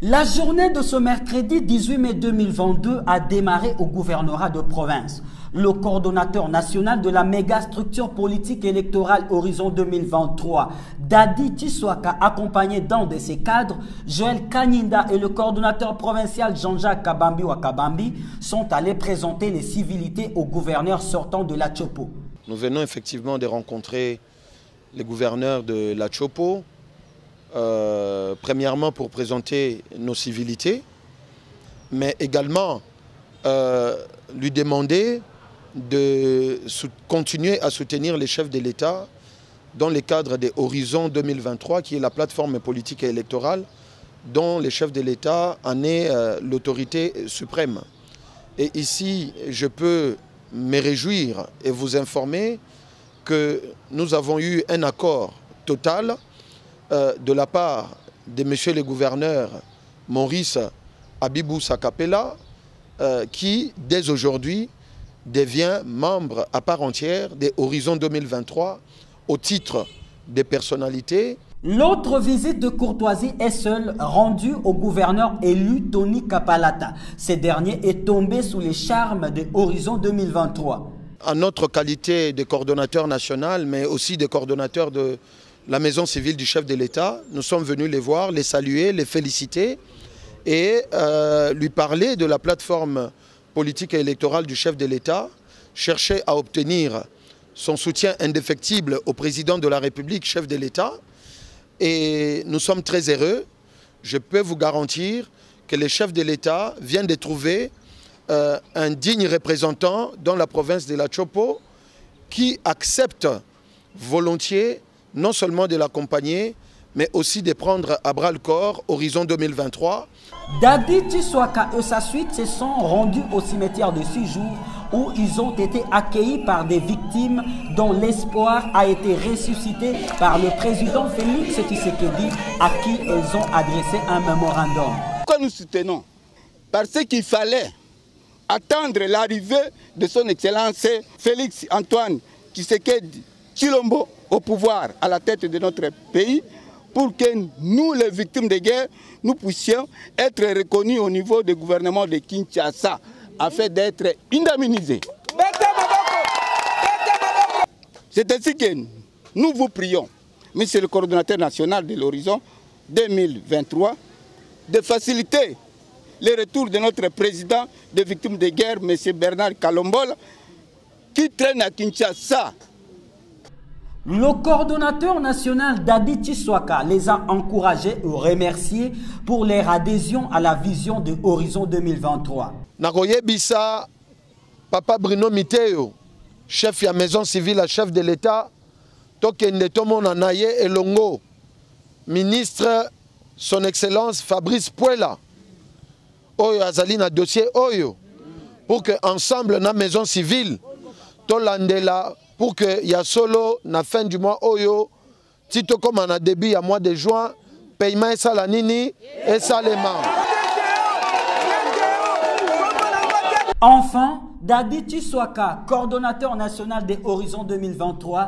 La journée de ce mercredi 18 mai 2022 a démarré au gouvernorat de province. Le coordonnateur national de la méga structure politique électorale Horizon 2023, Dadi Tiswaka, accompagné d'un de ses cadres, Joël Kanyinda et le coordonnateur provincial Jean-Jacques Kabambi Wakabambi, sont allés présenter les civilités au gouverneur sortant de la Chopo. Nous venons effectivement de rencontrer les gouverneurs de la Chopo, euh, premièrement pour présenter nos civilités, mais également euh, lui demander de continuer à soutenir les chefs de l'État dans le cadre des Horizons 2023, qui est la plateforme politique et électorale dont les chefs de l'État en est euh, l'autorité suprême. Et ici, je peux me réjouir et vous informer que nous avons eu un accord total euh, de la part de monsieur le gouverneur Maurice Abibou Sakapela, euh, qui, dès aujourd'hui, devient membre à part entière des Horizons 2023 au titre des personnalités. L'autre visite de courtoisie est seule rendue au gouverneur élu Tony Kapalata. Ce dernier est tombé sous les charmes des Horizons 2023. En notre qualité de coordonnateur national, mais aussi de coordonnateur de la maison civile du chef de l'État. Nous sommes venus les voir, les saluer, les féliciter et euh, lui parler de la plateforme politique et électorale du chef de l'État, chercher à obtenir son soutien indéfectible au président de la République, chef de l'État. Et nous sommes très heureux. Je peux vous garantir que le chef de l'État vient de trouver euh, un digne représentant dans la province de la Chopo qui accepte volontiers non seulement de l'accompagner, mais aussi de prendre à bras le corps Horizon 2023. Dadi Tiswaka et sa suite se sont rendus au cimetière de six jours où ils ont été accueillis par des victimes dont l'espoir a été ressuscité par le président Félix Tshisekedi à qui ils ont adressé un mémorandum. Pourquoi nous soutenons? Parce qu'il fallait attendre l'arrivée de son Excellence Félix Antoine Tshisekedi Chilombo au pouvoir, à la tête de notre pays, pour que nous, les victimes de guerre, nous puissions être reconnus au niveau du gouvernement de Kinshasa, afin d'être indemnisés. C'est ainsi que nous vous prions, Monsieur le coordonnateur national de l'horizon 2023, de faciliter le retour de notre président des victimes de guerre, M. Bernard Kalombol, qui traîne à Kinshasa le coordonnateur national Dadi Tiswaka les a encouragés et remerciés pour leur adhésion à la vision de Horizon 2023. Bisa, papa Bruno Miteo, chef de la maison civile, chef de l'État, tokende elongo, ministre son excellence Fabrice Puela, oyo azali na dossier oyo, pour que ensemble na maison civile, tolandela pour que ya solo na fin du mois oyo ti tokóma na début ya mois de juin paiement esala nini? Esalema. Enfin, Dadi Tiswaka, coordonnateur national des Horizons 2023,